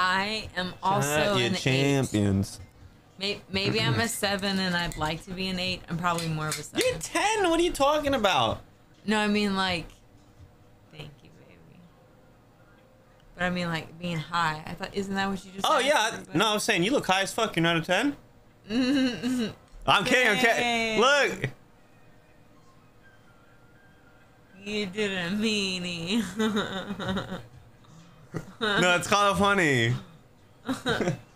I am also an champions. eight. Maybe I'm a seven, and I'd like to be an eight. I'm probably more of a seven. You're ten. What are you talking about? No, I mean like. Thank you, baby. But I mean like being high. I thought, isn't that what you just? Oh yeah. everybody? No, I was saying you look high as fuck. You're not a ten. I'm kidding. I'm kidding. Look. You did a meanie. No, it's kind of funny.